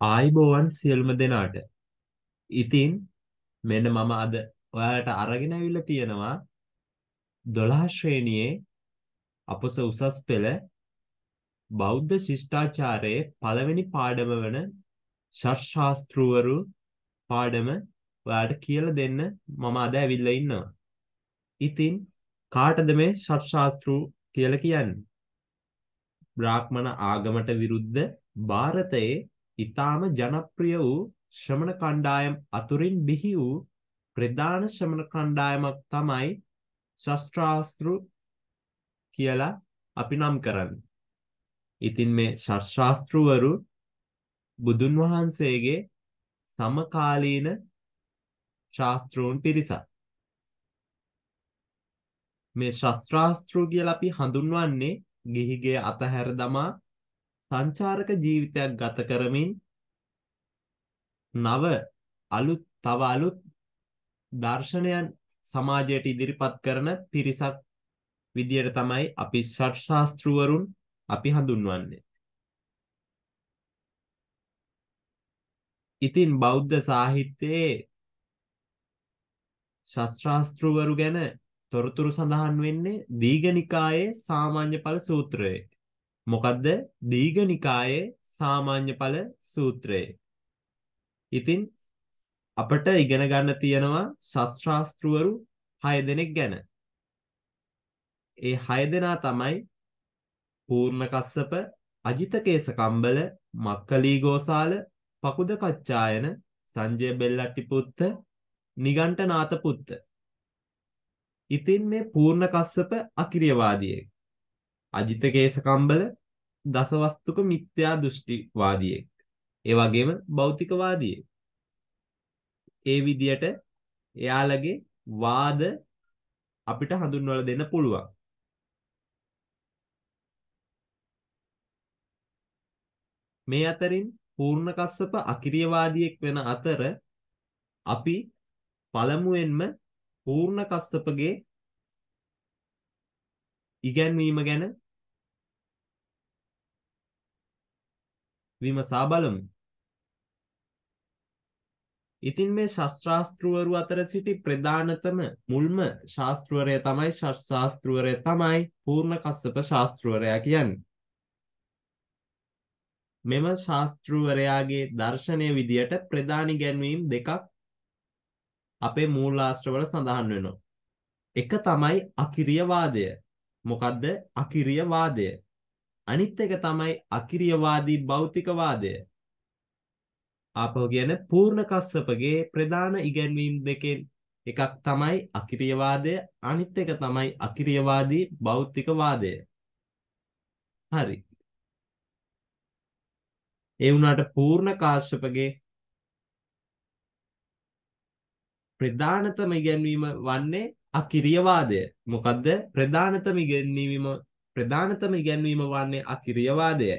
ආයිබෝවන් සියලුම දෙනාට. ඉතින් මෙන්න මම අද ඔයාලට අරගෙන ඇවිල්ලා තියෙනවා 12 ශ්‍රේණියේ අපොස උසස් පෙළ බෞද්ධ ශිෂ්ටාචාරයේ පළවෙනි පාඩම වන ශාස්ත්‍රවරු පාඩම ඔයාලට කියලා දෙන්න මම අද ඇවිල්ලා ඉන්නවා. ඉතින් කාටද මේ ශාස්ත්‍රු කියලා කියන්නේ? බ්‍රාහ්මණ ආගමට විරුද්ධ ಭಾರತයේ ඊටාම ජනප්‍රිය වූ ශ්‍රමණ කණ්ඩායම් අතුරින් බිහි වූ ප්‍රධාන ශ්‍රමණ කණ්ඩායමක් තමයි ශාස්ත්‍රාස්ත්‍රු කියලා අපි නම් කරන්නේ. ඉතින් මේ ශාස්ත්‍රාස්ත්‍රවරු බුදුන් වහන්සේගේ සමකාලීන ශාස්ත්‍රූන් පිරිසක්. මේ ශාස්ත්‍රාස්ත්‍රු කියලා අපි හඳුන්වන්නේ ගිහිගේ අතහැර දමා සංචාරක ජීවිතයක් ගත කරමින් නව අලුත් තව අලුත් දර්ශනයන් සමාජයට ඉදිරිපත් කරන පිරිසක් විදියට තමයි අපි ශාස්ත්‍රවරුන් අපි හඳුන්වන්නේ. ඉතින් බෞද්ධ සාහිත්‍යයේ ශාස්ත්‍රාස්ත්‍රවරු ගැන තොරතුරු සඳහන් වෙන්නේ දීඝනිකායේ සාමාන්‍ය ඵල සූත්‍රයේ. මොකද්ද දීඝනිකායේ සාමාන්‍ය ඵල සූත්‍රය. ඉතින් අපට ඉගෙන ගන්න තියෙනවා ශාස්ත්‍රාස්ත්‍රවරු 6 දෙනෙක් ගැන. ඒ 6 දෙනා තමයි පූර්ණ කස්සප, අජිතකේස කම්බල, මක්කලී ගෝසාල, පකුද කච්චායන, සංජය බෙල්ලට්ටි පුත්ත, නිගණ්ඨනාත පුත්ත. ඉතින් මේ පූර්ණ කස්සප අකිරියවාදියෙක්. අජිතකේස කම්බල දසවස්තුක මිත්‍යා දෘෂ්ටිවාදියෙක්. ඒ වගේම භෞතිකවාදියෙක්. ඒ විදියට එයාලගේ වාද අපිට හඳුන්වලා දෙන්න පුළුවන්. මේ අතරින් පූර්ණ කස්සප අකිරියවාදියෙක් වෙන අතර අපි පළමුවෙන්ම පූර්ණ කස්සපගේ ඉගැන්වීම ගැන විමසා බලමු. ඉතින් මේ ශාස්ත්‍රාස්ත්‍රවරු අතර සිටි ප්‍රධානතම මුල්ම ශාස්ත්‍රවරය තමයි ශාස්ත්‍රවරය තමයි පූර්ණ කස්සප ශාස්ත්‍රවරයා කියන්නේ. මෙම ශාස්ත්‍රවරයාගේ දර්ශනය විදියට ප්‍රධාන ඉගැන්වීම් දෙකක් අපේ මූලාශ්‍රවල සඳහන් වෙනවා. එක තමයි අකිරියවාදය. මොකද්ද අකිරියවාදය? අනිත් එක තමයි අකිරියවාදී භෞතිකවාදය. ආපහු කියන පූර්ණ කස්සපගේ ප්‍රධාන ඉගැන්වීම් දෙකෙන් එකක් තමයි අකිරියවාදය අනිත් එක තමයි අකිරියවාදී භෞතිකවාදය. හරි. ඒ වුණාට පූර්ණ කාශ්‍යපගේ ප්‍රධානතම ඉගැන්වීම වන්නේ අකිරියවාදය. මොකද්ද ප්‍රධානතම ඉගැන්වීම ප්‍රධානතම ඉගැන්වීම වන්නේ අකිරියවාදයයි.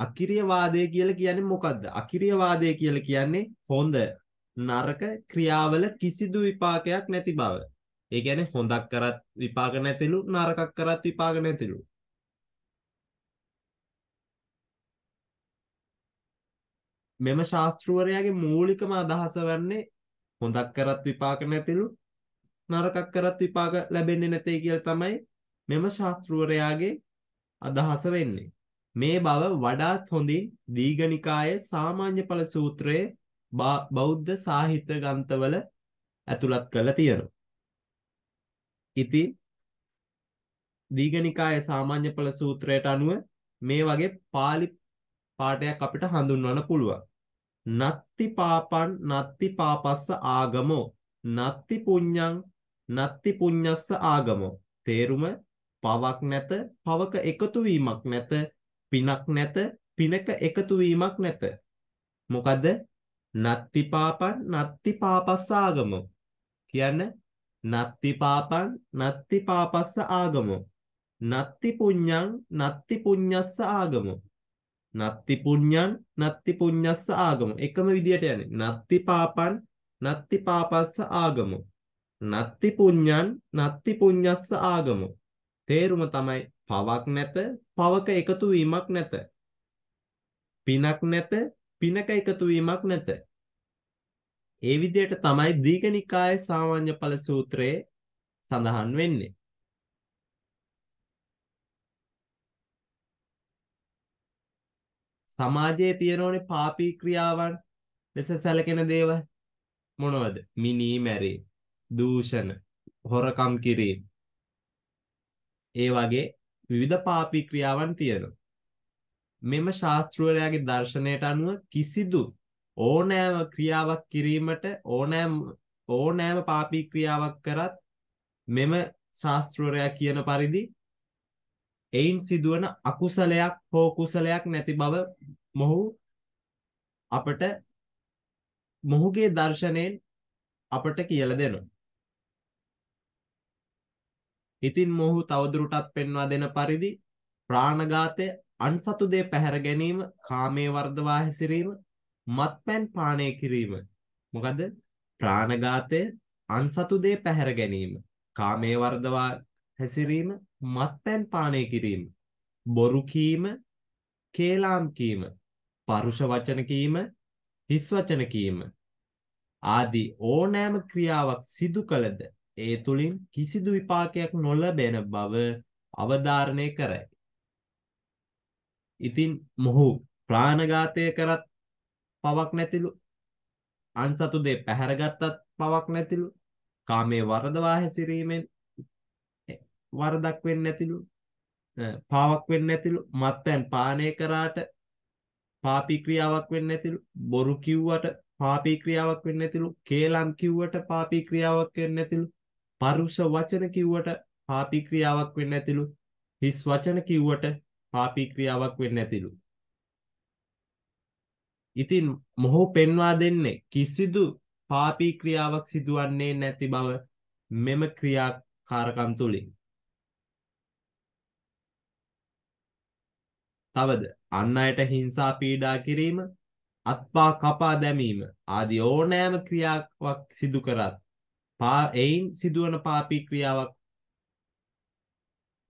අකිරියවාදය කියලා කියන්නේ මොකද්ද? අකිරියවාදය කියලා කියන්නේ හොඳ නරක ක්‍රියාවල කිසිදු විපාකයක් නැති බව. ඒ කියන්නේ හොඳක් කරත් විපාක නැතිලු නරකක් කරත් විපාක නැතිලු. මෙම ශාස්ත්‍රවරයාගේ මූලිකම අදහස වන්නේ හොඳක් කරත් විපාක නැතිලු නරකක් කරත් විපාක ලැබෙන්නේ නැtei කියලා තමයි මෙම ශාස්ත්‍රවරයාගේ අදහස වෙන්නේ. මේ බව වඩාත් හොඳින් දීඝනිකායේ සාමාන්‍ය ඵල සූත්‍රයේ බෞද්ධ සාහිත්‍ය ග්‍රන්ථවල ඇතුළත් කරලා තියෙනවා. ඉතින් දීඝනිකායේ සාමාන්‍ය ඵල සූත්‍රයට අනුව මේ වගේ pāli පාඩයක් අපිට හඳුන්වන්න පුළුවන්. නත්ති පාපං නත්ති පාපස්ස ආගමෝ නත්ති පුඤ්ඤං නත්ති පුඤ්ඤස්ස ආගමෝ. තේරුම පවක් නැත පවක එකතු වීමක් නැත පිනක් නැත පිනක එකතු වීමක් නැත. මොකද නත්ති පාපං නත්ති පාපස්ස ආගමෝ. කියන්න නත්ති පාපං නත්ති පාපස්ස ආගමෝ. නත්ති පුඤ්ඤං නත්ති පුඤ්ඤස්ස ආගමෝ. නත්ති පුඤ්ඤං නත්ති පුඤ්ඤස්ස ආගමෝ. එකම විදියට යන්නේ. නත්ති පාපං නත්ති පාපස්ස ආගමෝ. නත්ති පුඤ්ඤං නත්ති පුඤ්ඤස්ස ආගමෝ තේරුම තමයි පවක් නැත පවක එකතු වීමක් නැත. පිනක් නැත පිනක එකතු වීමක් නැත. ඒ විදිහට තමයි දීඝනිකායේ සාමාන්‍ය ඵල සූත්‍රයේ සඳහන් වෙන්නේ. සමාජයේ තියෙනෝනේ පාපී ක්‍රියාවන් ලෙස සැලකෙන දේවල් මොනවද? මිනී මැරීම, දූෂණ, හොරකම් කිරීම. ඒ වගේ විවිධ පාපී ක්‍රියාවන් තියෙනවා. මෙම ශාස්ත්‍රවලයාගේ දර්ශනයට අනුව කිසිදු ඕනෑම ක්‍රියාවක් කිරීමට ඕනෑම ඕනෑම පාපී ක්‍රියාවක් කරත් මෙම ශාස්ත්‍රවරයා කියන පරිදි එයින් සිදුවන අකුසලයක් හෝ කුසලයක් නැති බව මොහු අපට මොහුගේ දර්ශනයෙන් අපට කියලා දෙනවා. ඉතින් මොහු තවදුරටත් පෙන්වා දෙන පරිදි ප්‍රාණඝාතය අන්සතු දේ පැහැර ගැනීම කාමයේ වර්ධවා හැසිරීම මත්පැන් පානය කිරීම. මොකද ප්‍රාණඝාතය අන්සතු දේ පැහැර ගැනීම කාමයේ වර්ධවා හැසිරීම මත්පැන් පානය කිරීම බොරු කීම කේලාම් කීම පරුෂ වචන කීම හිස් වචන කීම ආදී ඕනෑම ක්‍රියාවක් සිදු කළද ඒ තුලින් කිසිදු විපාකයක් නොලැබෙන බව අවධාරණය කරයි. ඉතින් මොහු ප්‍රාණඝාතය කරත් පවක් නැතිලු. අන්සතු දේ පැහැරගත්තත් පවක් නැතිලු. කාමයේ වරදවා හැසිරීමෙන් වරදක් වෙන්නේ නැතිලු. පාවක් වෙන්නේ නැතිලු. මත්පැන් පානය කරාට පාපී ක්‍රියාවක් වෙන්නේ නැතිලු. බොරු කිව්වට පාපී ක්‍රියාවක් වෙන්නේ නැතිලු. කේලම් කිව්වට පාපී ක්‍රියාවක් වෙන්නේ නැතිලු. පරුෂ වචන කිව්වට පාපී ක්‍රියාවක් වෙන්නේ නැතිලු හිස් වචන කිව්වට පාපී ක්‍රියාවක් වෙන්නේ නැතිලු ඉතින් මොහු පෙන්වා දෙන්නේ කිසිදු පාපී ක්‍රියාවක් සිදුවන්නේ නැති බව මෙම ක්‍රියාකාරකම් තුලින් තවද අන් අයට හිංසා පීඩා කිරීම අත්පා කපා දැමීම ආදී ඕනෑම ක්‍රියාවක් සිදු කරත් පා එයින් සිදුවන පාපී ක්‍රියාවක්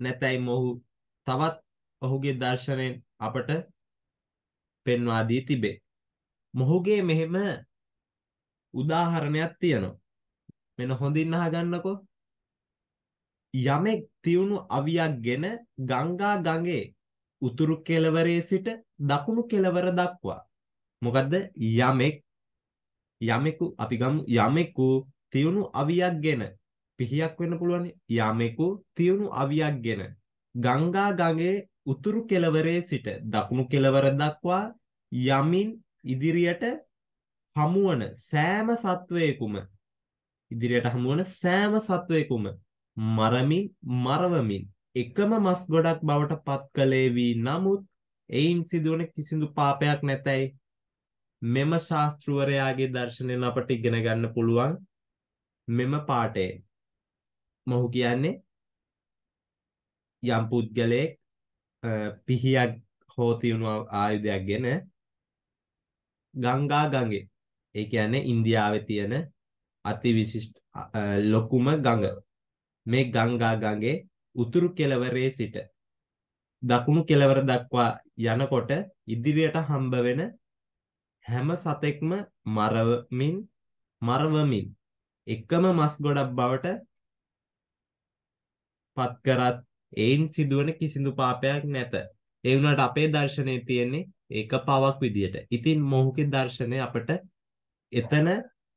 නැතයි මොහු තවත් ඔහුගේ දර්ශනයෙන් අපට පෙන්වා දී තිබේ. මොහුගේ මෙහෙම උදාහරණයක් තියෙනවා. මෙන්න හොඳින් අහගන්නකෝ. යමෙක් තියුණු අවියක්ගෙන ගංගා ගඟේ උතුරු කෙළවරේ සිට දකුණු කෙළවර දක්වා මොකද්ද යමෙක් යමෙකු අපි ගමු යමෙකු තියුණු අවියක්ගෙන පිහියක් වෙන්න පුළුවන්. යමෙකු තියුණු අවියක්ගෙන ගංගා ගඟේ උතුරු කෙළවරේ සිට දකුණු කෙළවර දක්වා යමින් ඉදිරියට හමුවන සෑම සත්වයකුම ඉදිරියට හමුවන සෑම සත්වයකුම මරමින් මරවමින් එකම මස් ගොඩක් බවට පත් කළේ වී නමුත් එයින් සිදුවන කිසිදු පාපයක් නැතැයි මෙම ශාස්තෘවරයාගේ දර්ශනයෙන් අපට ඉගෙන ගන්න පුළුවන්. මෙම පාඩේ මොහු කියන්නේ? යම් පුද්ගලයෙක් පිහියක් හෝ තියුණු ආයුධයක් ගෙන ගංගා ගඟේ ඒ කියන්නේ ඉන්දියාවේ තියෙන අතිවිශිෂ්ට ලොකුම ගඟ. මේ ගංගා ගඟේ උතුරු කෙළවරේ සිට දකුණු කෙළවර දක්වා යනකොට ඉදිරියට හම්බ වෙන හැම සතෙක්ම මරවමින් මරවමින් එකම මස් ගොඩක් බවට පත් කරත් එයින් සිදුවන කිසිදු පාපයක් නැත. ඒ වුණාට අපේ දර්ශනයේ තියෙන්නේ ඒක පවක් විදියට. ඉතින් මොහුගේ දර්ශනය අපට එතන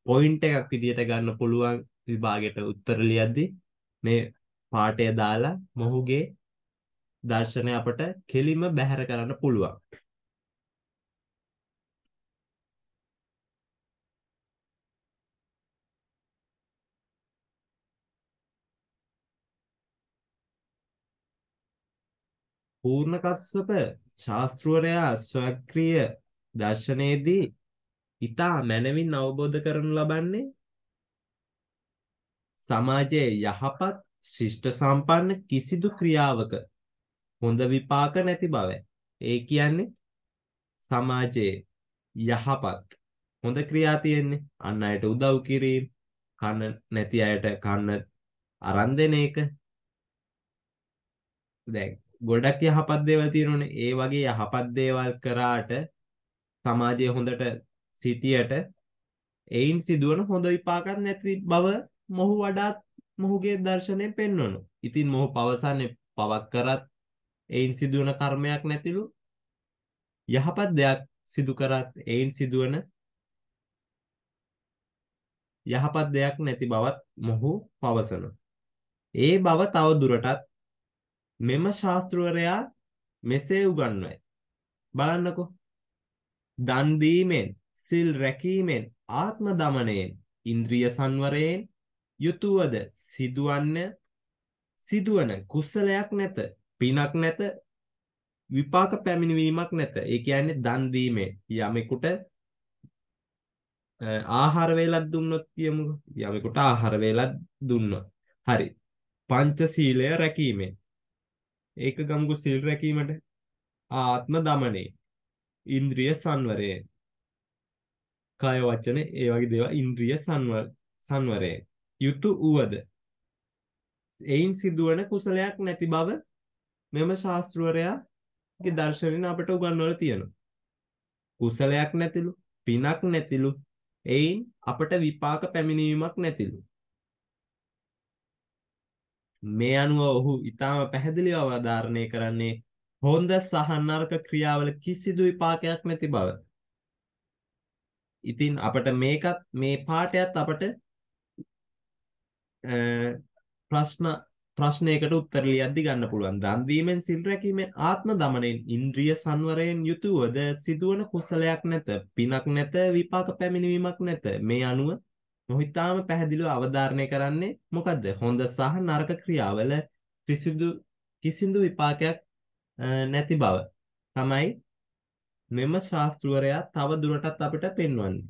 පොයින්ට් එකක් විදියට ගන්න පුළුවන් විභාගයට උත්තර ලියද්දි මේ පාඩය දාලා මොහුගේ දර්ශනය අපට කෙලිම බැහැර කරන්න පුළුවන්. පූර්ණකස්සප ශාස්ත්‍රවරයා ස්වක්‍රීය දර්ශනයේදී ඊතා මනවින් අවබෝධ කරනු ලබන්නේ සමාජයේ යහපත් ශිෂ්ට සම්පන්න කිසිදු ක්‍රියාවක හොඳ විපාක නැති බවයි. ඒ කියන්නේ සමාජයේ යහපත් හොඳ ක්‍රියා තියෙන්නේ අන් අයට උදව් කිරීම, කන්න නැති අයට කන්න අරන් දෙන එක. දැන් ගොඩක් යහපත් දේවල් තියෙනවනේ. ඒ වගේ යහපත් දේවල් කරාට සමාජයේ හොඳට සිටියට එයින් සිදුවන හොඳ විපාකත් නැති බව මොහු වඩාත් මොහුගේ දර්ශනයෙන් පෙන්වනු. ඉතින් මොහු පවසන්නේ පවක් කරත් එයින් සිදුවන කර්මයක් නැතිලු යහපත් දෙයක් සිදු කරත් එයින් සිදුවන යහපත් දෙයක් නැති බවත් මොහු පවසනවා. ඒ බව තව දුරටත් මෙම ශාස්ත්‍රවරයා මෙසේ උගන්වයි. බලන්නකෝ. දන් දීමෙන්, සිල් රැකීමෙන්, ආත්ම දමනයෙන්, ඉන්ද්‍රිය සංවරයෙන් යුතුවද සිදුවන්න සිදුවන කුසලයක් නැත, පිනක් නැත, විපාක පැමිණවීමක් නැත. ඒ කියන්නේ දන් දීමෙන් යමෙකුට ආහාර වේලක් දුන්නොත් කියමු යමෙකුට ආහාර වේලක් දුන්නොත් හරි පංචශීලය රැකීමෙන් ඒක ගමුකෝ සිල් රැකීමට ආත්ම දමනේ. ඉන්ද්‍රිය සංවරයෙන් කාය වචන ඒ වගේ දේවල් ඉන්ද්‍රිය සංවර සංවරයෙන් යුතු උවද එයින් සිදුවන කුසලයක් නැති බව මෙම ශාස්ත්‍රවරයාගේ දර්ශනයෙන් අපට උගන්වලා තියෙනවා. කුසලයක් නැතිලු පිනක් නැතිලු එයින් අපට විපාක පැමිණීමක් නැතිලු. මේ අනුව ඔහු ඊටාම පැහැදිලිව අවධාරණය කරන්නේ හොඳ සහ නරක ක්‍රියාවල කිසිදු විපාකයක් නැති බව. ඉතින් අපට මේකත් මේ පාඩයත් අපට ප්‍රශ්න ප්‍රශ්නයකට උත්තර ලියද්දි ගන්න පුළුවන්. දන් දීමෙන් සිල් රැකීමෙන් ආත්ම දමනයෙන් ඉන්ද්‍රිය සංවරයෙන් යුතුවද සිදුවන කුසලයක් නැත. පිනක් නැත, විපාක පැමිණීමක් නැත. මේ අනුව මොහිතාම පැහැදිලිව අවධාරණය කරන්නේ මොකද්ද? හොඳ සහ නරක ක්‍රියාවල කිසිදු කිසිදු විපාකයක් නැති බව. තමයි මෙම ශාස්ත්‍රවරයා තව දුරටත් අපිට පෙන්වන්නේ.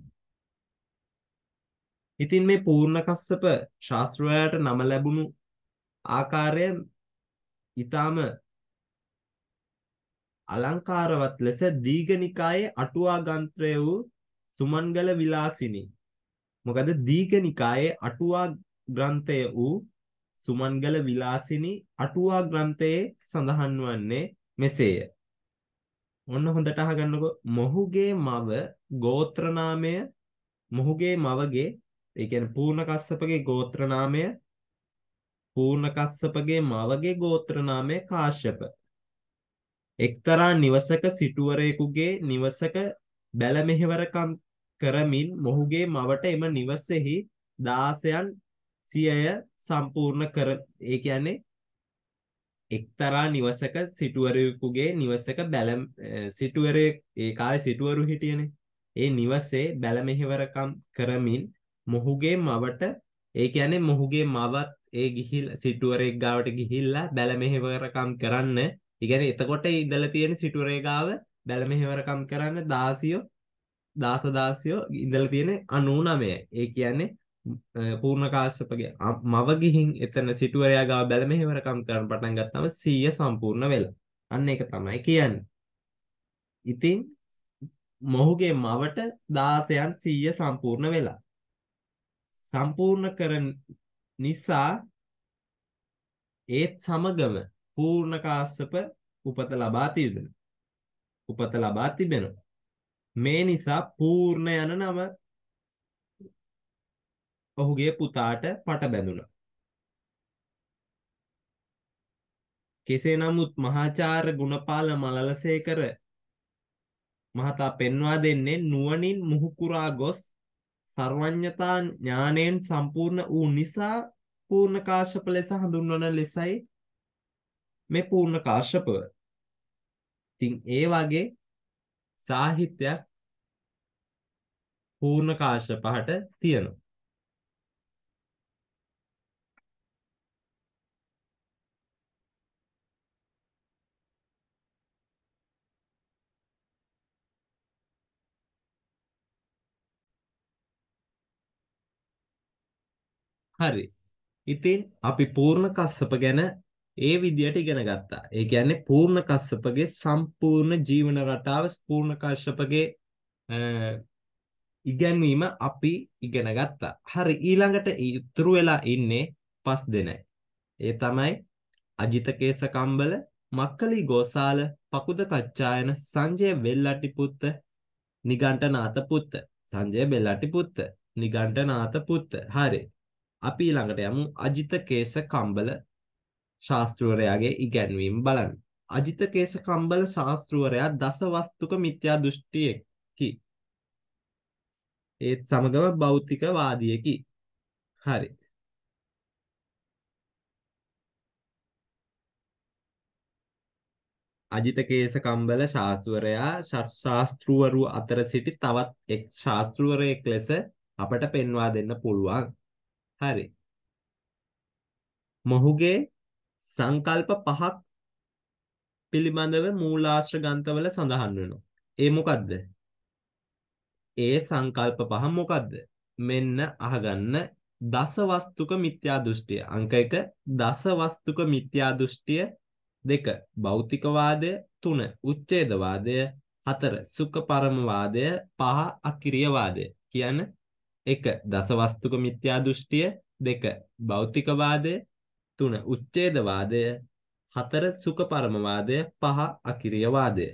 ඉතින් මේ පූර්ණ කස්සප ශාස්ත්‍රවරයාට නම ලැබුණු ආකාරය ඊටාම අලංකාරවත් ලෙස දීඝනිකායේ අටුවා ගන්ත්‍රය වූ සුමන්ගල විලාසිනී මොකද දීඝනිකායේ අටුවා ග්‍රන්ථය වූ සුමන්ගල විලාසිනී අටුවා ග්‍රන්ථයේ සඳහන් වන්නේ මෙසේය. ඔන්න හොඳට අහගන්නකො මොහුගේ මව ගෝත්‍ර නාමය මොහුගේ මවගේ ඒ කියන්නේ පූර්ණ කස්සපගේ ගෝත්‍ර නාමය පූර්ණකස්සපගේ මවගේ ගෝත්‍ර නාමය කාශ්‍යප. එක්තරා නිවසක සිටුවරයෙකුගේ නිවසක බැල මෙහෙවරකම් කරමින් මොහුගේ මවට එම නිවසෙහි දාසයන් සියය සම්පූර්ණ කර ඒ කියන්නේ එක්තරා නිවසක සිටුවරයෙකුගේ නිවසක බැල සිටුවරයෙක් ඒ කාලේ සිටුවරු හිටියනේ ඒ නිවසේ බැල මෙහෙවරකම් කරමින් මොහුගේ මවට ඒ කියන්නේ මොහුගේ මවත් ඒ ගිහිල් සිටුවරෙක් ගාවට ගිහිල්ලා බැල මෙහෙවරකම් කරන්න. ඒ කියන්නේ එතකොට ඉඳලා තියෙන සිටුවරේ ගාව බැල මෙහෙවරකම් කරන්න 16 දාස දාසියෝ ඉඳලා තියෙන 99. ඒ කියන්නේ පූර්ණ කාශ්‍යපගේ මව ගිහින් එතන සිටුවරයා ගාව බැල මෙහෙවරකම් කරන්න පටන් ගත්තම 100 සම්පූර්ණ වෙලා. අන්න ඒක තමයි කියන්නේ. ඉතින් මොහුගේ මවට 16න් 100 සම්පූර්ණ වෙලා. සම්පූර්ණ කරන නිසා ඒත් සමගම පූර්ණ කාශ්‍යප උපත ලබා තිබෙනවා. උපත ලබා තිබෙනවා. මේ නිසා පූර්ණ යන නම ඔහුගේ පුතාට පට බැඳුණා. කෙසේ නමුත් මහාචාර්ය ගුණපාල මලලසේකර මහතා පෙන්වා දෙන්නේ නුවණින් මුහුකුරා ගොස් සර්වඥතා ඥාණයෙන් සම්පූර්ණ වූ නිසා පූර්ණ කාශ්‍යප ලෙස හඳුන්වන ලෙසයි මේ පූර්ණ කාශ්‍යපව. ඉතින් ඒ වගේ සාහිත්‍යයක් පූර්ණ කාශ්‍යපහට තියෙනවා. හරි. ඉතින් අපි පූර්ණ කස්සප ගැන ඒ විදියට ඉගෙන ගත්තා. ඒ කියන්නේ පූර්ණ කස්සපගේ සම්පූර්ණ ජීවන රටාව පූර්ණ කස්සපගේ ඉගැන්වීම අපි ඉගෙන ගත්තා. හරි ඊළඟට ඉතුරු වෙලා ඉන්නේ පස් දෙනයි. ඒ තමයි අජිතකේස කම්බල මක්කලි ගෝසාල පකුද කච්චායන සංජය වෙල්ලටි පුත්ත නිගණ්ඨනාත පුත්ත සංජය බෙල්ලටි පුත්ත නිගණ්ඨනාත පුත්ත හරි අපි ළඟට යමු අජිතකේස කම්බල ශාස්ත්‍රවරයාගේ ඉගැන්වීම් බලන්න අජිතකේස කම්බල ශාස්ත්‍රවරයා දසවස්තුක මිත්‍යා දෘෂ්ටියකි ඒත් සමගම භෞතිකවාදියකි හරි අජිතකේස කම්බල ශාස්ත්‍රවරයා ශාස්ත්‍රවරු අතර සිටි තවත් එක් ශාස්ත්‍රවරයෙක් ලෙස අපට පෙන්වා දෙන්න පුළුවන්. හරි. මොහුගේ සංකල්ප පහක් පිළිබඳව මූලාශ්‍ර ග්‍රන්ථවල සඳහන් වෙනවා. ඒ මොකද්ද? ඒ සංකල්ප පහ මොකද්ද? මෙන්න අහගන්න. දසවස්තුක මිත්‍යා දෘෂ්ටිය. අංක 1 දසවස්තුක මිත්‍යා දෘෂ්ටිය දෙක. භෞතිකවාදය තුන. උච්ඡේදවාදය හතර. සුඛ පරමවාදය පහ. අකිරියවාදය. කියන එක. දසවස්තුක මිත්‍යා දෘෂ්ටිය දෙක. භෞතිකවාදය තුන උච්ඡේදවාදය. හතර සුඛ පරමවාදය පහ අකිරියවාදය.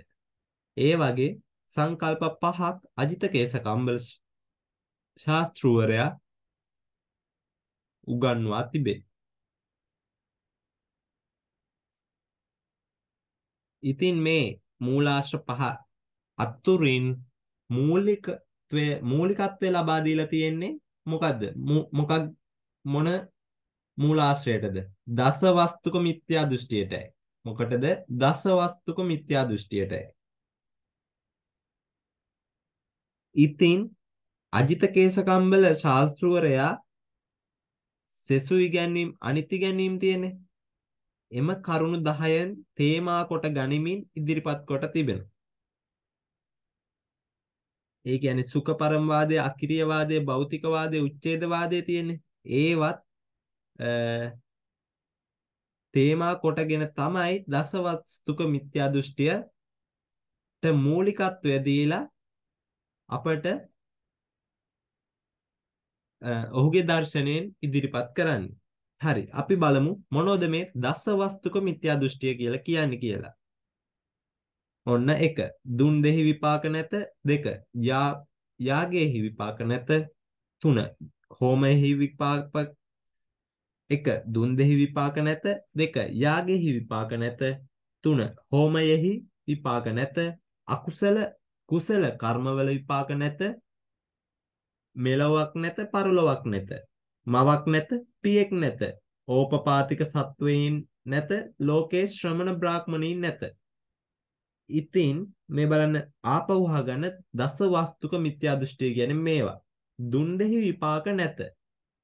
ඒ වගේ සංකල්ප පහක් අජිතකේස කම්බල ශාස්ත්‍රූවරයා උගන්වා තිබේ. ඉතින් මේ මූලාශ්‍ර පහ අතුරින් මූලිකත්වය මූලිකත්වය ලබා දීලා තියෙන්නේ මොකද්ද? මොකක් මොන මූලාශ්‍රයටද? දසවස්තුක මිත්‍යා දෘෂ්ටියටයි. මොකටද? දසවස්තුක මිත්‍යා දෘෂ්ටියටයි. ඉතින් අජිත කේසකම්බල ශාස්ත්‍රවරයා සෙසු ඉගැන්වීම් අනිත් ඉගැන්වීම් තියෙන්නේ. එම කරුණු 10න් තේමා කොට ගනිමින් ඉදිරිපත් කොට තිබෙනවා. ඒ කියන්නේ සුඛ පරමවාදය, අකිරියවාදය, භෞතිකවාදය, උච්ඡේදවාදය තියෙන්නේ. ඒවත් තේමා කොටගෙන තමයි දසවස්තුක මිත්‍යා දෘෂ්ටියට මූලිකත්වය දීලා අපට ඔහුගේ දර්ශනයෙන් ඉදිරිපත් කරන්නේ. හරි. අපි බලමු මොනවද මේ දසවස්තුක මිත්‍යා දෘෂ්ටිය කියලා කියන්නේ කියලා. ඔන්න 1 දුන් දෙහි විපාක නැත. 2 යා යාගේහි විපාක නැත. 3 හෝමෙහි විපාක 1 දුන් දෙහි විපාක නැත. 2 යාගේහි විපාක නැත. 3 හෝමයෙහි විපාක නැත. අකුසල කුසල කර්මවල විපාක නැත. මෙලොවක් නැත පරලොවක් නැත. මවක් නැත පියෙක් නැත. ඕපපාතික සත්වයින් නැත. ලෝකේ ශ්‍රමණ බ්‍රාහ්මණීන් නැත. ඉතින් මේ බලන්න ආපහු අහගන්න දස වස්තුක මිත්‍යා දෘෂ්ටිය කියන්නේ මේවා. දුන්දෙහි විපාක නැත.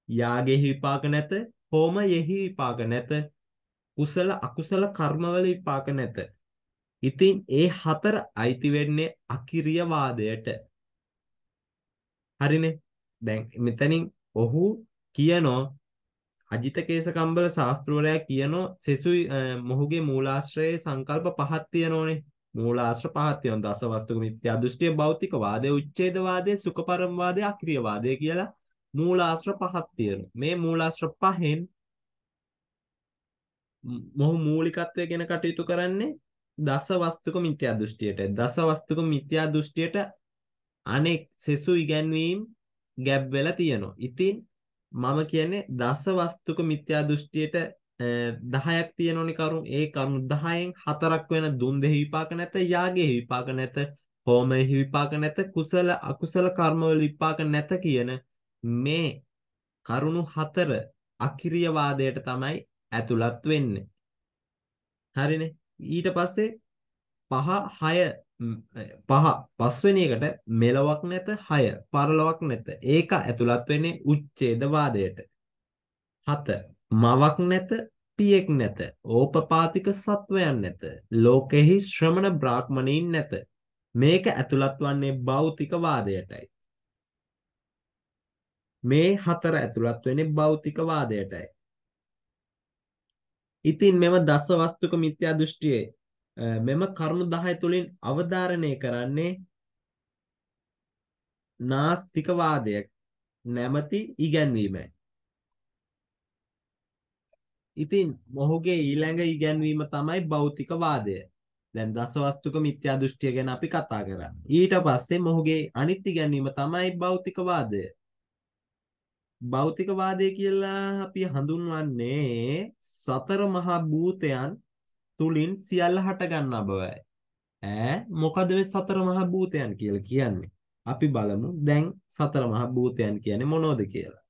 යාගෙහි විපාක නැත. හෝමයෙහි විපාක නැත? කුසල අකුසල කර්මවල විපාක නැත. ඉතින් ඒ හතර අයිති වෙන්නේ අකිරිය වාදයට හරිනේ. දැන් මෙතනින් ඔහු කියනෝ අජිත කේසකම්බල ශාස්ත්‍රවරයා කියනෝ සෙසුයි මොහුගේ මූලාශ්‍රයේ සංකල්ප පහක් තියෙනෝනේ. මූලාශ්‍ර පහක් තියෙනවා. දසවස්තුක මිත්‍යා දෘෂ්ටිය භෞතික වාදය උච්ඡේදවාදය සුඛපරම වාදය අක්‍රීය වාදය කියලා. මූලාශ්‍ර පහක් තියෙනවා මේ මූලාශ්‍ර පහෙන් මොහු මූලිකත්වය ගැන කටයුතු කරන්නේ දසවස්තුක මිත්‍යා දෘෂ්ටියට දසවස්තුක මිත්‍යා දෘෂ්ටියට අනෙක් සෙසු ඉගැන්වීම් ගැබ් වෙලා තියෙනවා. ඉතින් මම කියන්නේ දස වස්තුක මිත්‍යා දෘෂ්ටියට 10ක් තියෙනෝනේ කරුණු. ඒ කරුණු 10න් හතරක් වෙන දුන් දෙහි විපාක නැත, යාගේ විපාක නැත, හෝමයේ විපාක නැත, කුසල අකුසල කර්මවල විපාක නැත කියන මේ කරුණු හතර අකිරිය වාදයට තමයි ඇතුළත් වෙන්නේ. හරිනේ. ඊට පස්සේ පහ 6 පහ පස්වෙනි එකට මෙලොවක් නැත 6 පරලොවක් නැත. ඒක ඇතුළත් වෙන්නේ උච්ඡේදවාදයට. 7 මවක් නැත පියෙක් නැත. ඕපපාතික සත්වයන් නැත. ලෝකෙහි ශ්‍රමණ බ්‍රාහ්මණීන් නැත. මේක ඇතුළත් වන්නේ භෞතික වාදයටයි මේ හතර ඇතුළත් වෙන්නේ භෞතික වාදයටයි ඉතින් මෙම දස වස්තුක මිත්‍යා දෘෂ්ටියේ මෙම කරුණු 10 තුලින් අවධාරණය කරන්නේ නාස්තිකවාදය නැමැති ඉගැන්වීමයි. ඉතින් මොහුගේ ඊළඟ ඉගැන්වීම තමයි භෞතිකවාදය. දැන් දසවස්තුක මිත්‍යා දෘෂ්ටිය ගැන අපි කතා කරා. ඊට පස්සේ මොහුගේ අනිත් ඉගැන්වීම තමයි භෞතිකවාදය. භෞතිකවාදය කියලා අපි හඳුන්වන්නේ සතර මහා භූතයන් තුලින් සියල්ල හට ගන්නා බවයි. ඈ මොකද මේ සතර මහා භූතයන් කියලා කියන්නේ? අපි බලමු දැන් සතර මහා භූතයන් කියන්නේ මොනවද කියලා.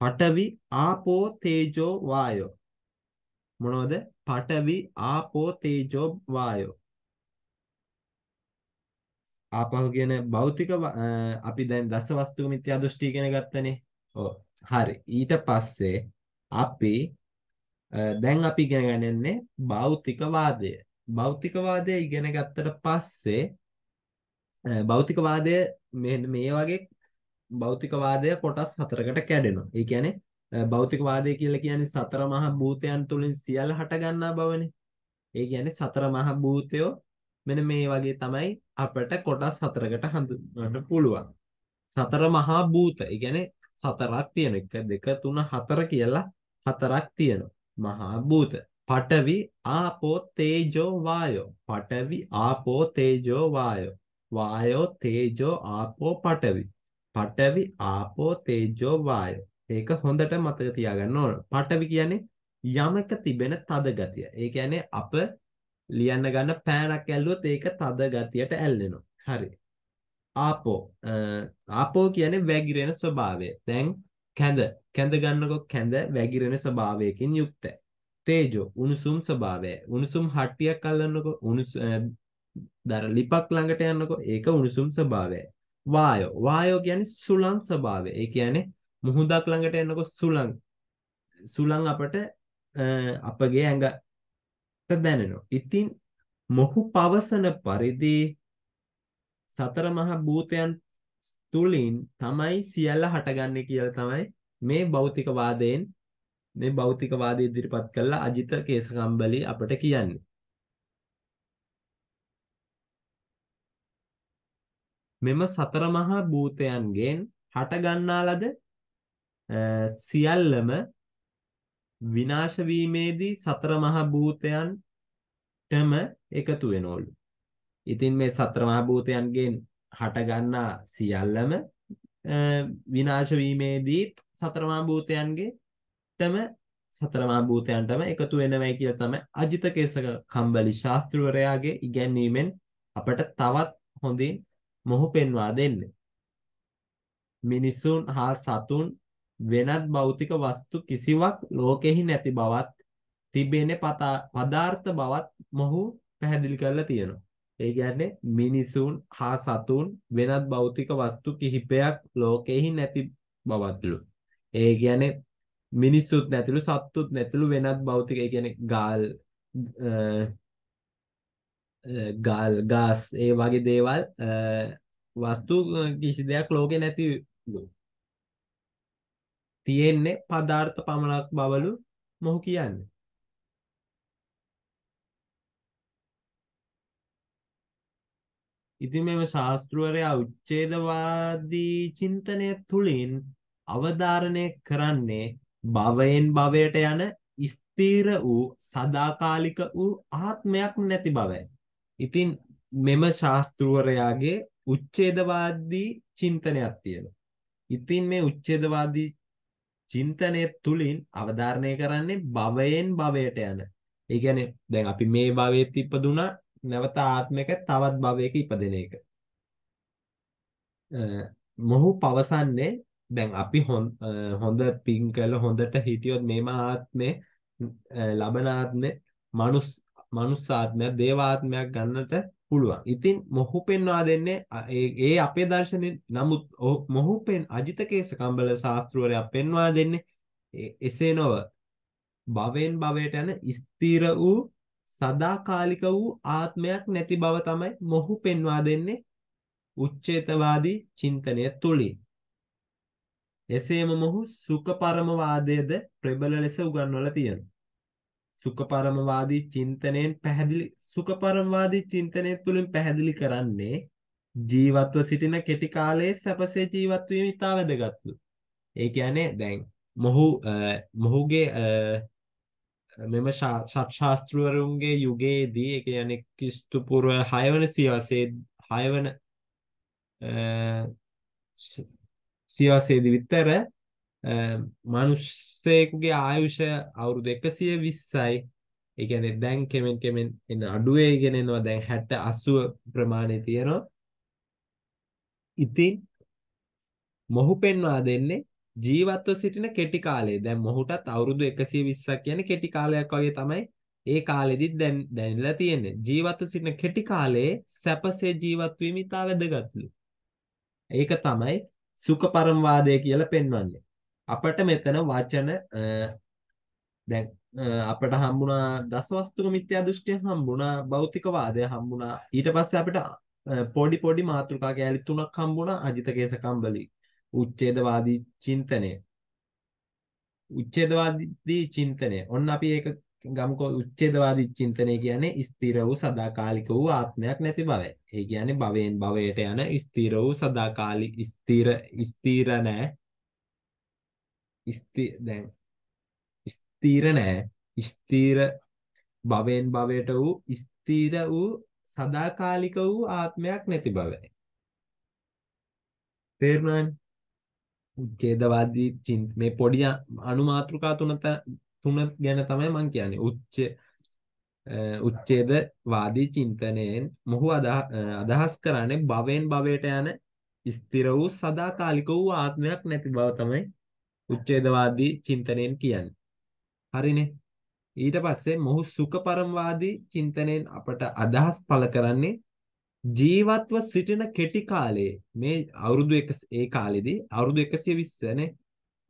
පඨවි ආපෝ තේජෝ වායෝ මොනවද? පඨවි ආපෝ තේජෝ වායෝ ආපහු කියන භෞතික අපි දැන් දස වස්තුක මිත්‍යා දෘෂ්ටි ඉගෙන ගත්තනේ. ඔව්. හරි. ඊට පස්සේ අපි දැන් අපි ඉගෙන ගන්නන්නේ භෞතිකවාදය. භෞතිකවාදය ඉගෙන ගත්තට පස්සේ භෞතිකවාදය මේ වගේ භෞතිකවාදය කොටස් හතරකට කැඩෙනවා. ඒ කියන්නේ භෞතිකවාදය කියලා කියන්නේ සතර මහා භූතයන් තුලින් සියල්ල හට ගන්නා බවනේ. ඒ කියන්නේ සතර මහා භූතයෝ මෙන්න මේ වගේ තමයි අපට කොටස් හතරකට හඳුන්වන්න පුළුවන්. සතර මහා භූත. ඒ කියන්නේ සතරක් තියෙන. 1 2 3 4 කියලා හතරක් තියෙනවා. මහා භූත. පඨවි ආපෝ තේජෝ වායෝ. පඨවි ආපෝ තේජෝ වායෝ. වායෝ තේජෝ ආපෝ පඨවි. පඨවි ආපෝ තේජෝ වායෝ. ඒක හොඳට මතක තියාගන්න ඕන. පඨවි කියන්නේ යමක තිබෙන තද ගතිය. ඒ කියන්නේ අප ලියන්න ගන්න පෑනක් ඇල්ලුවොත් ඒක තද ගතියට ඇල්ලෙනවා. හරි. ආපෝ ආපෝ කියන්නේ වැగిරෙන ස්වභාවය. දැන් කැඳ කැඳ ගන්නකො කැඳ වැగిරෙන ස්වභාවයකින් යුක්තයි. තේජෝ උණුසුම් ස්වභාවය. උණුසුම් හට්ටියක් අල්ලන්නකො උණුස් දර ලිපක් ළඟට යන්නකො ඒක උණුසුම් ස්වභාවයයි. වායෝ වායෝ කියන්නේ සුළං ස්වභාවය. ඒ කියන්නේ මුහුදක් ළඟට එනකො සුළං සුළං අපට අපගේ ඇඟ දැනෙනවා. ඉතින් මොහු පවසන පරිදි සතර මහා භූතයන් තුලින් තමයි සියල්ල හටගන්නේ කියලා තමයි මේ භෞතිකවාදයෙන් මේ භෞතිකවාදය ඉදිරිපත් කළා අජිත කේසකම්බලි අපට කියන්නේ. මෙම සතර මහා භූතයන්ගෙන් හටගන්නා ලද සියල්ලම විනාශ වීමේදී සතර මහා භූතයන්ටම එකතු වෙනවලු. ඉතින් මේ සතර මහා භූතයන්ගෙන් හටගන්නා සියල්ලම විනාශ වීමේදී සතර මහා භූතයන්ගේ තම සතර මහා භූතයන්ටම එකතු වෙනවයි කියලා තමයි අජිත කේසක කම්බලි ශාස්ත්‍රවරයාගේ ඉගැන්වීමෙන් අපට තවත් හොඳින් මොහු පෙන්වා දෙන්නේ. මිනිසුන් හා සතුන් වෙනත් භෞතික වස්තු කිසිවක් ලෝකෙහි නැති බවත් තිබෙන පදාර්ථ බවත් මොහු පැහැදිලි කරලා තියෙනවා. ඒ කියන්නේ මිනිසුන් හා සතුන් වෙනත් භෞතික වස්තු කිහිපයක් ලෝකෙහි නැති බවත්ලු. ඒ කියන්නේ මිනිස්සුත් නැතිලු සත්තුත් නැතිලු වෙනත් භෞතික ඒ කියන්නේ ගාල් ගාල් ගාස් ඒ වගේ දේවල් වස්තු කිසි දෙයක් ලෝකේ නැතිලු. තියෙන්නේ පදාර්ථ පමණක් බවලු මොහු කියන්නේ. ඉතින් මෙම ශාස්ත්‍රවරයා උච්ඡේදවාදී චින්තනය තුළින් අවධාරණය කරන්නේ භවයෙන් භවයට යන ස්ථීර වූ සදාකාලික වූ ආත්මයක් නැති බවයි. ඉතින් මෙම ශාස්ත්‍රවරයාගේ උච්ඡේදවාදී චින්තනයක් තියෙනවා. ඉතින් මේ උච්ඡේදවාදී චින්තනය තුලින් අවධාරණය කරන්නේ භවයෙන් භවයට යන. ඒ කියන්නේ දැන් අපි මේ භවයේත් ඉපදුනා නැවත ආත්මයක තවත් භවයක ඉපදෙන එක. මොහු පවසන්නේ දැන් අපි හොඳ පින් කළ හොඳට හිටියොත් මේම ආත්මේ ලබන ආත්මේ මනුස් මනුස්සාත්මයක් දේවාත්මයක් ගන්නට පුළුවන්. ඉතින් මොහු පෙන්වා දෙන්නේ ඒ අපේ දර්ශනේ නමුත් මොහු පෙන් අජිත කේස කම්බල ශාස්ත්‍රවරයා පෙන්වා දෙන්නේ එසේ නොව භවෙන් භවයට යන ස්ථිර වූ සදාකාලික වූ ආත්මයක් නැති බව තමයි මොහු පෙන්වා දෙන්නේ උච්චේතවාදී චින්තනය තුලින්. එසේම මොහු සුඛ පරමවාදයේද ප්‍රබල ලෙස උගන්වලා තියෙනවා. සුඛපරමවාදී චින්තනයෙන් පැහැදිලි සුඛපරමවාදී චින්තනය තුළින් පැහැදිලි කරන්නේ ජීවත්ව සිටින කෙටි කාලයේ සැපසේ ජීවත් වීම ඉතා වැදගත්ලු. ඒ කියන්නේ දැන් මොහු මොහුගේ මෙම ශාස්ත්‍රවරුන්ගේ යුගයේදී ඒ කියන්නේ ක්‍රිස්තු පූර්ව 6 වන සියවසේ 6 වන සියවසේදී විතර මිනිස්සෙකුගේ ආයුෂ අවුරුදු 120යි ඒ කියන්නේ දැන් කෙමෙන් කෙමෙන් එන අඩු වෙගෙන එනවා දැන් 60 80 ප්‍රමාණය තියෙනවා ඉතින් මොහු පෙන්වා දෙන්නේ ජීවත්ව සිටින කෙටි කාලය. දැන් මොහුටත් අවුරුදු 120ක් කියන්නේ කෙටි කාලයක් වගේ තමයි ඒ කාලෙදිත් දැන් දැනලා තියෙන්නේ. ජීවත්ව සිටින කෙටි කාලයේ සැපසේ ජීවත් වීම ඉතා වැදගත්ලු. ඒක තමයි සුඛ පරමවාදය කියලා පෙන්වන්නේ. අපිට මෙතන වචන දැන් අපිට හම්බුණා දසවස්තුක මිත්‍යා දෘෂ්ටිය හම්බුණා භෞතිකවාදය හම්බුණා ඊට පස්සේ අපිට පොඩි පොඩි මාතෘකා කැලි තුනක් හම්බුණා අජිත කේස කම්බලි උච්ඡේදවාදී චින්තනය උච්ඡේදවාදී චින්තනය ඔන්න අපි ඒක ගමුකෝ උච්ඡේදවාදී චින්තනය කියන්නේ ස්ථිර වූ සදාකාලික වූ ආත්මයක් නැති බවයි. ඒ කියන්නේ භවයෙන් භවයට යන ස්ථිර වූ සදාකාලික ස්ථිර ස්ථිර නැහැ. ස්ථි දැන් ස්ථිර නැහැ. ස්ථිර භවයෙන් භවයට වූ ස්ථිර වූ සදාකාලික වූ ආත්මයක් නැති බවයි. තේරුණානේ? උච්ඡේදවාදී චින්ත මේ පොඩි අනුමාත්‍රිකා තුන තුන ගැන තමයි මම කියන්නේ. උච්ච උච්ඡේදවාදී චින්තනයෙන් මොහු අදහස් කරන්නේ භවෙන් භවයට යන ස්ථිර වූ සදාකාලික වූ ආත්මයක් නැති බව තමයි උච්ඡේදවාදී චින්තනයෙන් කියන්නේ. හරිනේ. ඊට පස්සේ මොහු සුඛ පරමවාදී චින්තනයෙන් අපට අදහස් පළ කරන්නේ ජීවත්ව සිටින කෙටි කාලයේ මේ අවුරුදු එක ඒ කාලෙදී අවුරුදු 120 නේ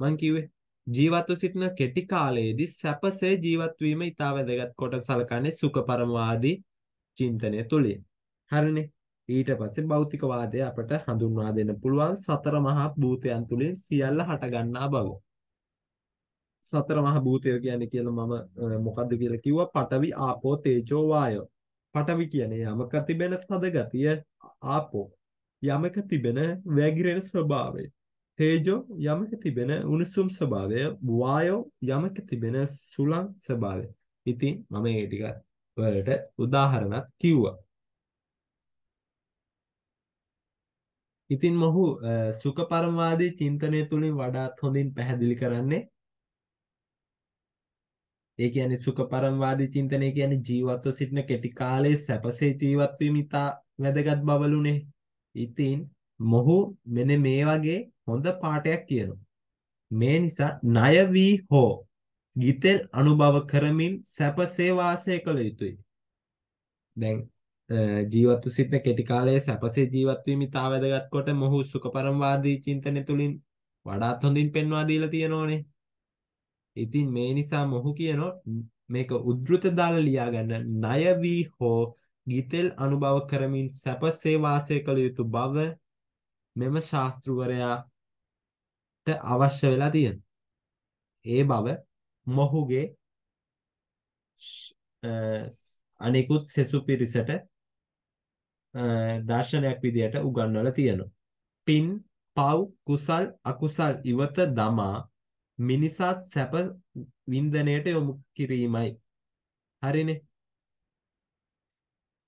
මං කිව්වේ ජීවත්ව සිටින කෙටි කාලයේදී සැපසේ ජීවත් වීම ඉතා වැදගත් කොට සලකන්නේ සුඛ පරමවාදී චින්තනය තුලින් හරිනේ ඊට පස්සේ භෞතිකවාදය අපට හඳුන්වා දෙන්න පුළුවන් සතර මහා භූතයන් තුලින් සියල්ල හට ගන්නා බව. සතර මහා භූතය කියන්නේ කියලා මම මොකද්ද කියලා කිව්වා? පඨවි ආපෝ තේජෝ වායෝ. පඨවි කියන්නේ යමක තිබෙන තද ගතිය ආපෝ. යමක තිබෙන වැగిරෙන ස්වභාවය. තේජෝ යමක තිබෙන උණුසුම් ස්වභාවය. වායෝ යමක තිබෙන සුළං ස්වභාවය. ඉතින් මම මේ ටික වලට උදාහරණක් කිව්වා. ඉතින් මොහු සුඛ පරමවාදී චින්තනය තුලින් වඩාත් හොඳින් පැහැදිලි කරන්නේ ඒ කියන්නේ සුඛ පරමවාදී චින්තනය කියන්නේ ජීවත්ව සිටින කෙටි කාලයේ සැපසේ ජීවත් වීම ඉතා වැදගත් බවලුනේ. ඉතින් මොහු මෙන්න මේ වගේ හොඳ පාඩයක් කියනවා. මේ නිසා ණය වී හෝ ගිතෙල් අනුභව කරමින් සැපසේ වාසය කළ යුතුයි. දැන් ජීවත්ව සිටින කෙටි කාලයේ සැපසේ ජීවත් වීම ඉතා වැදගත් කොට මොහු සුඛ පරමවාදී චින්තනය තුලින් වඩාත් හොඳින් පෙන්වා දීලා තියෙනෝනේ. ඉතින් මේ නිසා මොහු කියනෝ මේක උද්ෘත දාලා ලියා ගන්න ණය වී හෝ ගිතෙල් අනුභව කරමින් සැපසේ වාසය කළ යුතු බව මෙම ශාස්ත්‍රවරයාට අවශ්‍ය වෙලා තියෙනවා. ඒ බව මොහුගේ අනෙකුත් සෙසු පිරිසට දර්ශනයක් විදියට උගන්වලා තියෙනවා. පින්, පව්, කුසල්, අකුසල් ඉවත දමා මිනිසත් සැප වින්දනයට යොමු කිරීමයි. හරිනේ.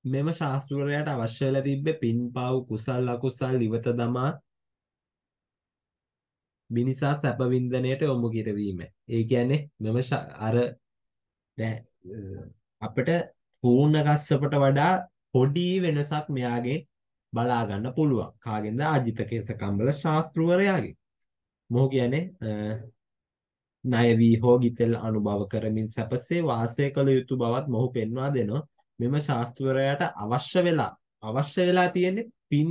මෙම ශාස්ත්‍රවරයාට අවශ්‍ය වෙලා තිබ්බේ පින්පව් කුසල් අකුසල් ඉවත දමා මිනිසා සැප වින්දනයට යොමු කිරවීම. ඒ කියන්නේ මෙම අර අපිට පූර්ණ කස්සපට වඩා පොඩි වෙනසක් මෙයාගේ බලා ගන්න පුළුවන්. කාගෙන්ද අජිත කේස කම්බල ශාස්ත්‍රවරයාගේ. මොහු කියන්නේ ණය වී හෝ ගිතෙල් අනුභව කරමින් සැපසේ වාසය කළ යුතු බවත් මොහු පෙන්වා දෙනවා. මෙම ශාස්ත්‍රවරයාට අවශ්‍ය වෙලා අවශ්‍ය වෙලා තියෙන්නේ පින්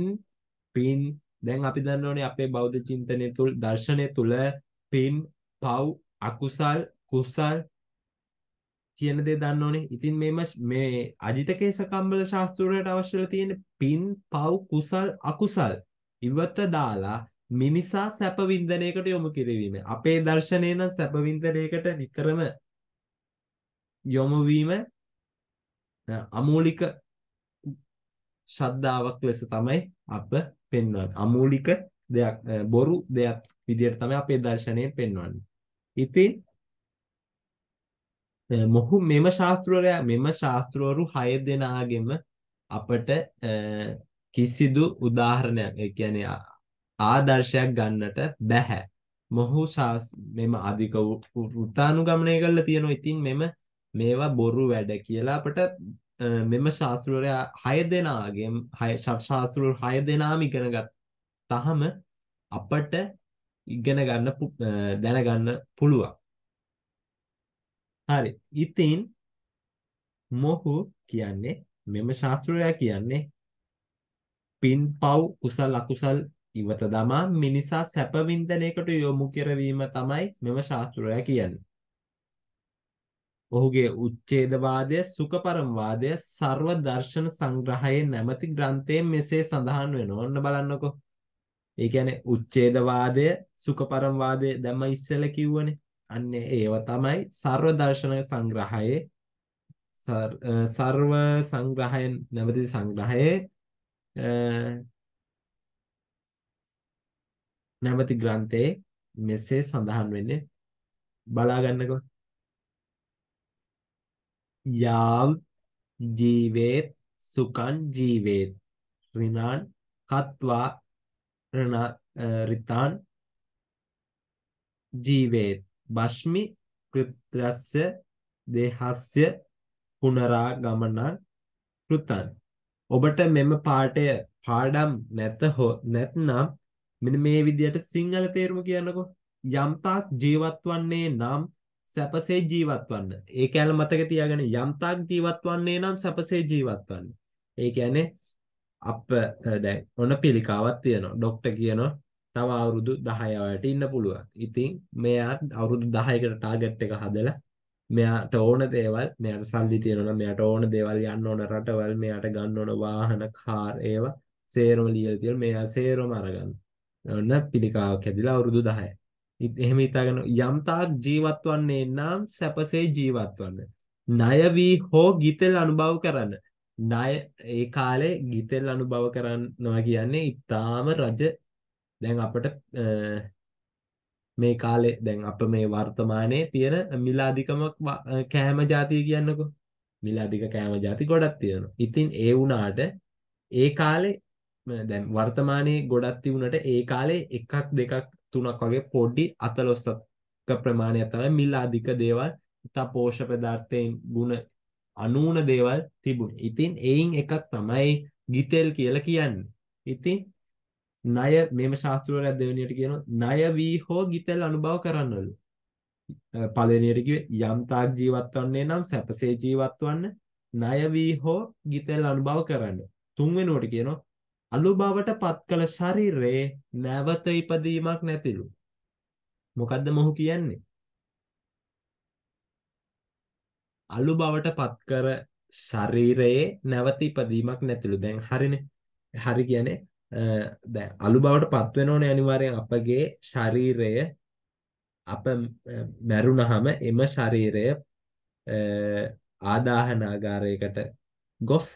පින් දැන් අපි දන්නෝනේ අපේ බෞද්ධ චින්තනය තුල දර්ශනය තුල පින් පව් අකුසල් කුසල් කියන දේ දන්නෝනේ. ඉතින් මේම මේ අජිතකේස කම්බල ශාස්ත්‍රවලට අවශ්‍යලා තියෙන පින් පව් කුසල් අකුසල් ඉවත දාලා මිනිසා සැප වින්දනයකට යොමු කිරීම. අපේ දර්ශනය නම් සැප වින්දනයකට නිතරම යොමු වීම අමූලික ශද්ධාවක් ලෙස තමයි අප පෙන්වන්නේ. අමූලික දෙයක් බොරු දෙයක් විදියට තමයි අපේ දර්ශනයෙන් පෙන්වන්නේ. ඉතින් මොහු මෙම ශාස්ත්‍රවරයා මෙම ශාස්ත්‍රවරු 6 දෙනාගෙම අපට කිසිදු උදාහරණයක් ඒ කියන්නේ ආදර්ශයක් ගන්නට බැහැ. මොහු මෙම අධික වෘත්තානුගමනය කරලා තියෙනවා. ඉතින් මෙම මේවා බොරු වැඩ කියලා අපට මෙම ශාස්ත්‍රවරයා 6 දෙනාගෙන් 6 ශාස්ත්‍රවරු 6 දෙනාම ඉගෙන ගත්තාම අපට ඉගෙන ගන්න දැනගන්න පුළුවන්. හරි. ඉතින් මොහු කියන්නේ මෙම ශාස්ත්‍රවලයා කියන්නේ පින්පව් කුසල අකුසල් ඉවත දමා මිනිසා සැප වින්දනයකට යොමු කරවීම තමයි මෙම ශාස්ත්‍රවලයා කියන්නේ. ඔහුගේ උච්ඡේදවාදය සුඛපරමවාදය ਸਰව දර්ශන සංග්‍රහයේ නැමැති ග්‍රන්ථයෙන් මෙසේ සඳහන් වෙනවා. ඔන්න බලන්නකෝ. ඒ කියන්නේ උච්ඡේදවාදය සුඛපරමවාදය දැම්ම ඉස්සෙල්ලා කිව්වනේ. අන්න ඒව තමයි ਸਰව දර්ශන සංග්‍රහයේ සර්ව සංග්‍රහයෙන් නැවති සංග්‍රහයේ නැවති ග්‍රන්ථයේ මෙසේ සඳහන් වෙන්නේ. බලා ගන්නකො. යාම් ජීවේත් සුකන් ජීවේත් රිනාන් කත්වා රිතාන් ජීවේත් බෂ්මි කෘත්‍රස්ය දේහස්ය පුනරාගමනං කෘතං ඔබට මෙම පාඩය පාඩම් නැත හෝ නැත්නම් මෙන්න මේ විදිහට සිංහල තේරුම කියන්නකෝ යම්තාක් ජීවත් වන්නේ නම් සැපසේ ජීවත් වන්න. ඒ කැල මතක තියාගන්න යම්තාක් ජීවත් වන්නේ නම් සැපසේ ජීවත් වන්න. ඒ කියන්නේ අප දැන් ඔන්න පිළිකාවක් තියෙනවා. ડોක්ටර් කියනවා තව අවුරුදු 10 වලට ඉන්න පුළුවන්. ඉතින් මෙයා අවුරුදු 10කට ටාගට් එක හදලා මෙයාට ඕන දේවල් මෙයාට සල්ලි තියෙනවා මෙයාට ඕන දේවල් යන්න ඕන රටවල් මෙයාට ගන්න ඕන වාහන කාර් ඒවා සේරම ලියලා තියෙනවා මෙයා සේරම අරගන්න. ඔන්න පිළිකාවක් හැදිලා අවුරුදු 10යි. එහෙම හිතාගෙන යම් තාක් ජීවත් වන්නේ නම් සැපසේ ජීවත් වන්න. ණය වී හෝ ගිතෙල් අනුභව කරන්න. ණය ඒ කාලේ ගිතෙල් අනුභව කරනවා කියන්නේ ඊටාම රජ දැන් අපිට මේ කාලේ දැන් අප මේ වර්තමානයේ තියෙන මිලාදිකමක් කෑම જાතිය කියන්නකෝ. මිලාදික කෑම જાති ගොඩක් තියෙනවා. ඉතින් ඒ වුණාට ඒ කාලේ දැන් වර්තමානයේ ගොඩක් තිබුණට ඒ කාලේ එකක් දෙකක් තුනක් වගේ පොඩි අතලොස්සක ප්‍රමාණයක් තමයි මිලාදික දේවල් ඉතා පෝෂක පදාර්ථයෙන් ගුණ අනූන දේවල් තිබුණේ. ඉතින් එයින් එකක් තමයි ගිතෙල් කියලා කියන්නේ. ඉතින් ණය මේම ශාස්ත්‍රවලයක් දෙවෙනියට කියනවා ණය වී හෝ ගිතෙල් අනුභව කරන්නලු. පළවෙනියට කිව්වේ යම් තාක් ජීවත් වන්නේ නම් සැපසේ ජීවත් වන්න ණය වී හෝ ගිතෙල් අනුභව කරන්න. තුන්වෙනුවට කියනවා අලු බවට පත් කළ ශරීරයේ නැවත ඉපදීමක් නැතිලු. මොකද්ද මොහු කියන්නේ? අලු බවට පත් කර ශරීරයේ නැවත ඉපදීමක් නැතිලු. දැන් හරිනේ. හරි කියන්නේ දැන් අලු බවට පත් වෙනෝනේ අනිවාර්යෙන් අපගේ ශරීරය. අප මැරුණහම එම ශරීරය ආදාහනාගාරයකට ගොස්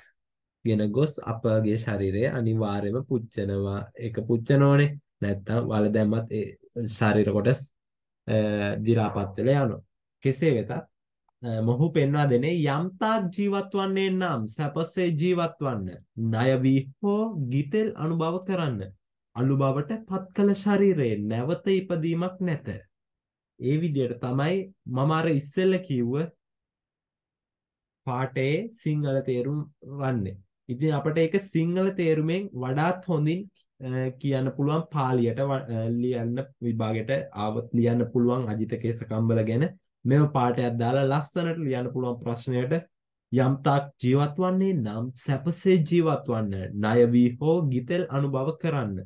ගෙන ගොස් අපගේ ශරීරය අනිවාර්යයෙන්ම පුච්චනවා. ඒක පුච්චනෝනේ නැත්තම් වල දැම්මත් ඒ ශරීර කොටස් දි รา පත් වෙලා යනවා. කෙසේ වෙතත් මොහු පෙන්වා දෙන්නේ යම්තාක් ජීවත් වන්නේ නම් සැපසේ ජීවත් වන්න ණය වී හෝ ගිතෙල් අනුභව කරන්න අලු බවට පත් කළ ශරීරයේ නැවත ඉපදීමක් නැත. ඒ විදිහට තමයි මම අර ඉස්සෙල්ල කිව්ව පාඩේ සිංහල තේරුම් වන්නේ. ඉතින් අපිට ඒක සිංහල තේරුමෙන් වඩාත් හොඳින් කියන්න පුළුවන් පාලියට ලියන්න විභාගයට ආවත් ලියන්න පුළුවන් අජිත කේසකම්බල ගැන මෙම පාඩයක් දාලා ලස්සනට ලියන්න පුළුවන් ප්‍රශ්නයට යම්තාක් ජීවත් වන්නේ නම් සැපසේ ජීවත් වන්න ණය වී හෝ ගිතෙල් අනුභව කරන්න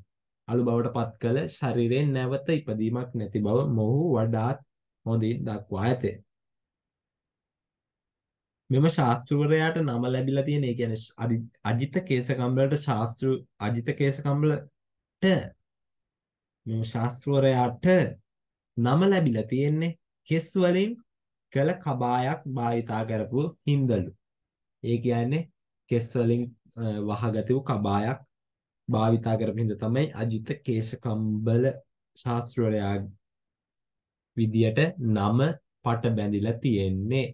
අලු බවට පත් කළ ශරීරයෙන් නැවත ඉපදීමක් නැති බව මොහු වඩාත් හොඳින් දක්වා ඇත. මෙම ශාස්ත්‍රවරයාට නම ලැබිලා තියෙන ඒ කියන්නේ අජිත කේසකම්බලට ශාස්ත්‍ර අජිත කේසකම්බලට මෙම ශාස්ත්‍රවරයාට නම ලැබිලා තියෙන්නේ කෙස් වලින් කළ කබායක් භාවිතා කරපු හින්දලු. ඒ කියන්නේ කෙස් වලින් වහගත වූ කබායක් භාවිතා කරපු හින්දා තමයි අජිත කේශකම්බල ශාස්ත්‍රවලයා විදියට නම පට බැඳිලා තියෙන්නේ.